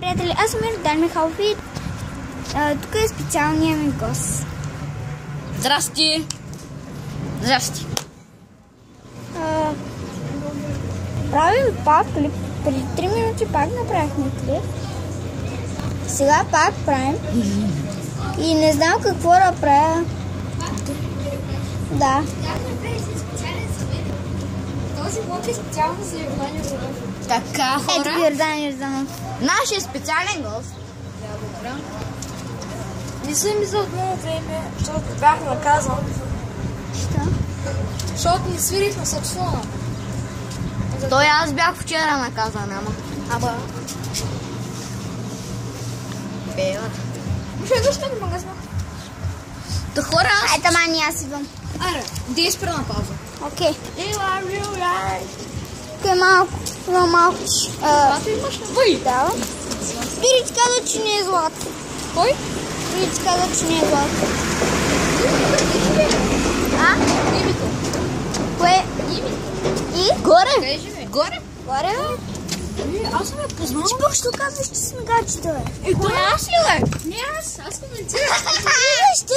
Приятели, аз съм Йордан Михайлов и тук е специалният ми гост. Здрасти! Здрасти! А, правим пак клип. Преди 3 минути пак направихме клип. Сега пак правим. И не знам какво да правя. Да. Този блок е специално за Йордан Йорданов. Така, Ето хора. Йордан Йорданов. Нашия специален гост. Не съм ми за много време, защото бях наказан, Що? защото не свирих на саксона. Той аз бях вчера наказан, ама. Ама, Пева. ще защо не магазина? Та хора, аз... Ай, тама ни аз идвам. Аре, де спра на пауза. Окей. Ела, real life. Тук е малко. Има малко. Когато имаш на въй. да. Спирит каза, че не е злато. Кой? Спирит каза, че не е злато. А? Името. Кое? И? Горе. Горе? Горе, бе. Е, аз съм я познал. Ти пък казваш, че сме гаджета, бе? Е, той аз ли, бе? Не аз, аз коментирах. Защо?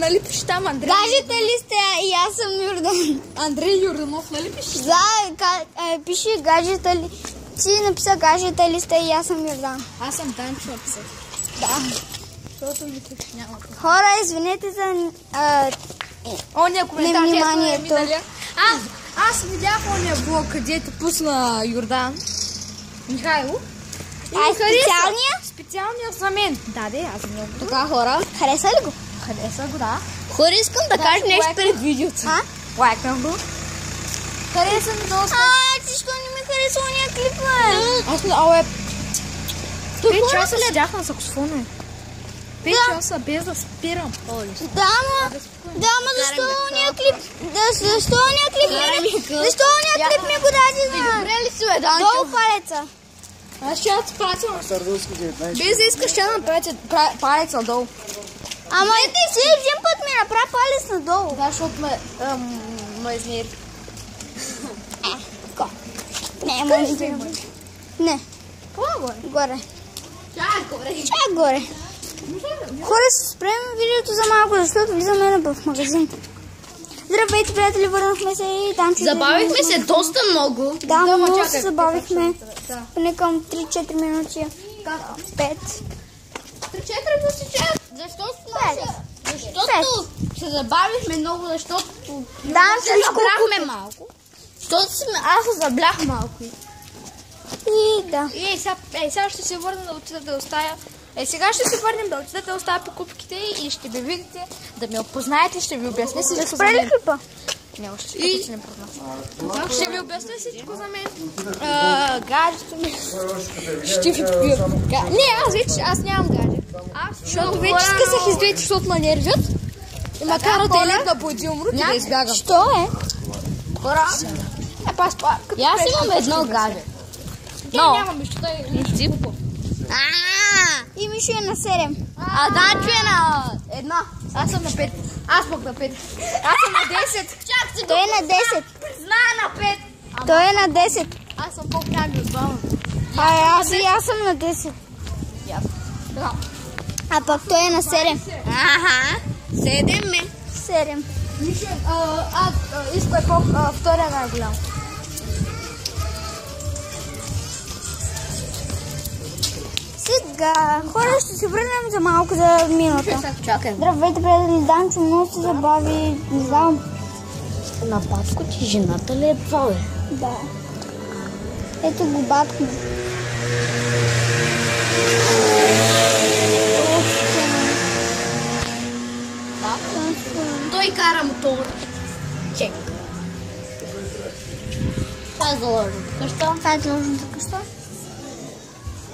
Нали пише там Андрей? Гаджета ли сте? И аз съм Йордан. Андрей Йорданов, нали пише? За, ка- е, пише гаджета ли... Ти написа гаджета ли сте и аз съм Йордан. Аз съм Данчо написах. Да. Защото тук няма. Хора, извинете за... А, Оня коментар, Невниманието. е миналия. Аз, видях оня блог, където пусна Йордан Михайло. А специалния? Специалния за мен. Да, де, аз много. Така, хора. Хареса ли го? Хареса го, да. Хора, искам да кажа нещо пред видеото. А? Лайкам го. Хареса ми доста. А, всичко не ми хареса ония клип, бе. Аз не, е, пет хора часа седях на саксофона. Пет часа без да спирам. Да, ма... Да, ма защо ония клип... Защо ония клип ми... Защо ония клип ми го даде на... Добре ли си, бе, Данчо? Долу палеца. Аз ще я ти пратя. Без да искаш, ще направите палец надолу. Ама и ти си един път ми направи палец надолу. Да, защото ме, ме изнери. Не, ма не. Не, Това горе. горе. Чак, горе. Чак горе. Хора, се спрем видеото за малко, защото влизаме в магазин. Здравейте, приятели, върнахме се и там ще Забавихме се доста много. Да, Да, много се забавихме. Поне към 3-4 минути. 5. 3-4 минути чак. Защо Пет. Защото се забавихме много, защото Да, се забрахме малко. Защото сме, аз се заблях малко. И да. И е, сега, е, сега ще се върна да отида да оставя. Е, сега ще се върнем да отида да оставя покупките и ще ме видите, да ме опознаете, ще ви обясня всичко за Спрели мен. клипа? Не, още и... ще не познавам. Ще ви обясня всичко за мен. Гаджето ми. Ще ви. Не, аз вече, аз нямам гаджет. Защото вече скъсах из двете, защото ме нервят. И ма карат да лепна по един умрут и да избягам. Що е? Хора, Е, па, като и аз имам едно гадже. Не, нямам нищо, той е И Мишо е на 7. а Данчо е на една. Аз съм на 5. Аз пък на 5. Аз съм на 10. Чак си Той е на 10. Знае на 5. Той е на 10. Аз съм по-голям от двама. А аз и аз съм на 10. Да. А пък той е на 7. Аха, седем ме. 7. Мишо, а, а, а, Иско е по, а, втория най-голям. Сега, хора, ще се върнем за малко за минута. Чакай. Здравейте, приятели, Данчо много се забави. Не знам. На батко ти жената ли е това, бе? Да. Ето го батко. Той кара мотор. Чек. Това е заложено. Защо? Това е.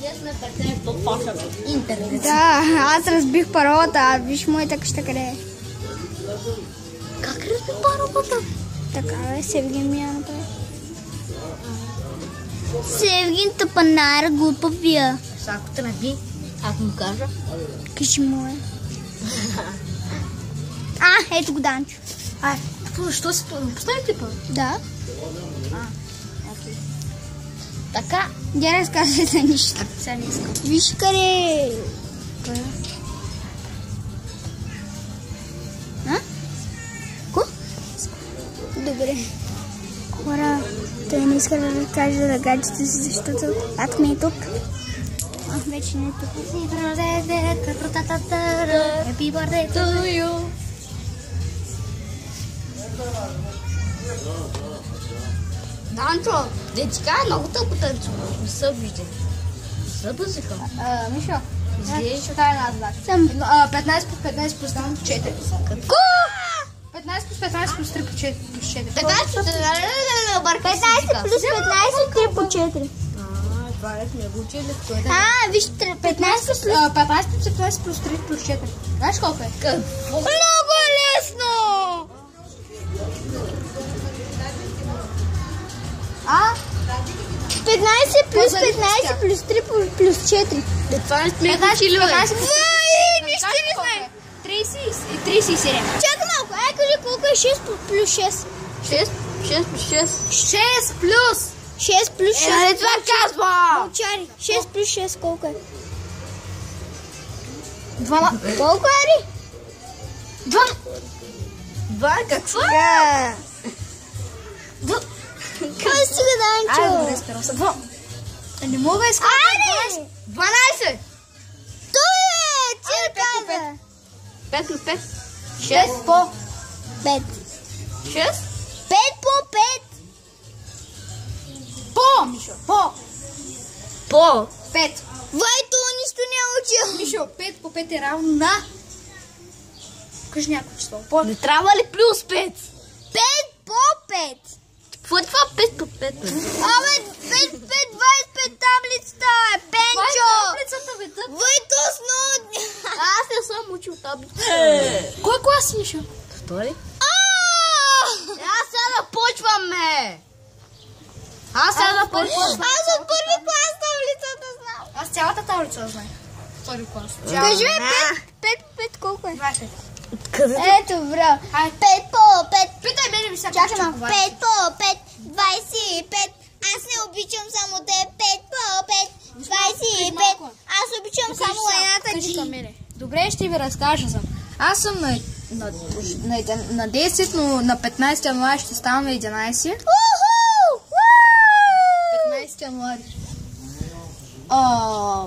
Ние сме по Паша, бе. Интернет. Да, аз разбих паролата, а виж моята къща къде е. Как разби паролата? Така бе, Севгин ми я направи. Севгин тъпанар, глупавия. Сега ако те наби, ако му кажа. Кажи му е. А, ето го Данчо. А, защо си постави клипа? Да. Така, Я разказвай за нищо. Сега не искам. Виж къде... Къде? А? Ко? Добре. Хора, той не иска да разкаже за гаджето си, защото татко ми е тук. А, вече не е тук. Happy birthday to you. Данчо, дечка е много тъпо танцува. Не са виждали. Не са бъзиха. А, Мишо, Изглежда. ще дай една задача. Съм. А, 15 плюс 15 плюс 3 плюс 4. Ко? 15 плюс 15 плюс 3 плюс 4 плюс 4. Така че да бърка 15 плюс 15, 3 по 4. А, това е сме го учили. Кой да А, виж, 15 плюс... А, 15 плюс 15 плюс 3 плюс 4. Знаеш колко е? Какво? Плюс По-залив 15 плюс 3 плюс- плюс 4. Е, Това не сме го учили, бе. 15 плюс Вай, нищо не колко знае. е? 30 и 37. Чакай малко, ай кажи колко е 6 плюс 6. 6, 6 плюс 6. 6 плюс 6 плюс 6. Е, нали това казва? Молчари, 6 плюс 6 колко е? 12. Колко е ли? 2. Два, какво? Да. Кой стига Айде, Данчо? добре, спира се. 2. Не мога да. Айде! 12. Той е! Ти каза! 5 плюс 5. 6 по 5. 6. 5 по 5. По, Мишо. По По. 5. Вай, то нищо не е учил. Мишо, 5 по 5 е равно на... Кажи някакво число. По Не трябва ли плюс 5? 5 по 5. Какво е това 5 по 5? бе? Абе, 5, 5, 25 таблицата е, Това е Пенчо! таблицата, бе, тъп. Вай, то сно... Аз не съм учил таблица. Кой клас, Мишо? Втори? А! Е, Аз сега да почваме. Аз сега да почвам. Аз от първи клас таблицата знам. Аз цялата таблица я знаех. Втори клас. Кажи ми 5, 5, 5 колко е? 20. Откъде? Ето, бро. 5 по 5. Питай мене ми сега. Чакай малко. 5 по 5, 25. Аз не обичам само те. 5 по 5, 25. Аз обичам само едната Кажи към мене. Добре, ще ви разкажа съм. Аз съм на, на, на, на 10, но на 15 януари ще ставам на 11. Уху! Уу! 15 януари. А,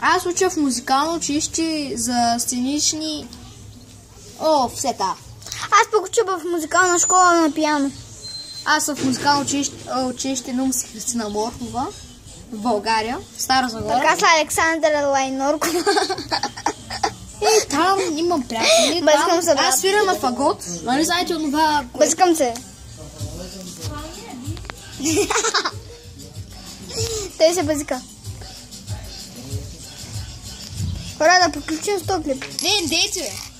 аз уча в музикално училище за сценични... О, все та. Аз пък уча в музикална школа на пиано. Аз съм в музикално училище, училище Нумси Христина Морхова в България, в Стара Загора. Така са Александър Лайноркова. Е, там имам приятели. Бързкам Там, се, аз свиря на фагот. Нали знаете от това... Бъскам се. Той се бъзика. Хора, да приключим с този клип. Не, дейте, бе.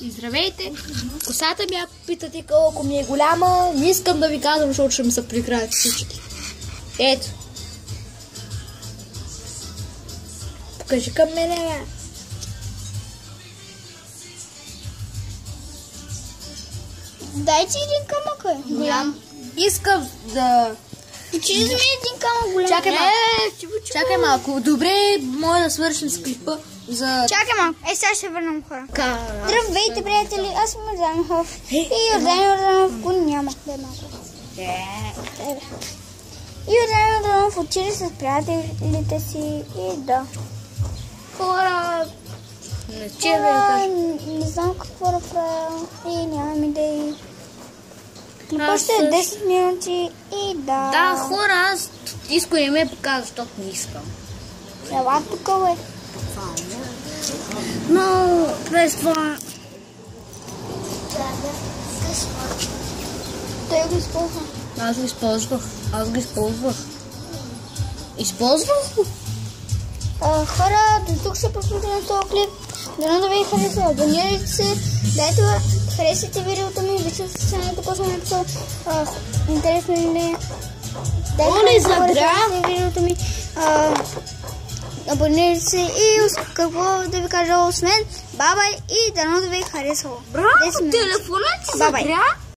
И здравейте! Косата ми, ако питате колко ми е голяма, не искам да ви казвам, защото ще ми се прикраят всички. Ето. Покажи към мене. Дай си един камък, е. Голям. Искам да... Че ми един камък голям. Чакай малко. Чакай малко. Добре, може да свършим с клипа за... Чакай малко. Е, сега ще върнем хора. Здравейте, приятели. Аз съм Йорданов. И Йордан Йорданов го няма. Дай малко. Дай, бе. И Йордан Йорданов учили с приятелите си и да. Хора. Не че да не знам какво да правя и нямам идеи. Аз Още също. 10 минути и да. Да, хора, аз Иско не ме показва, защото не искам. Ела тук, бе. Но през това... Той го използва. Аз го използвах. Аз го използвах. Използвах го. Хора, до тук се послушали на този клип. Дано да ви е хареса. Абонирайте се. Дайте ла- харесайте видеото ми. Вижте се на после написал интересно или не. и загря. видеото ми. А, абонирайте и какво да ви кажа освен бабай и дано да ви е харесало. Браво, телефонът ти.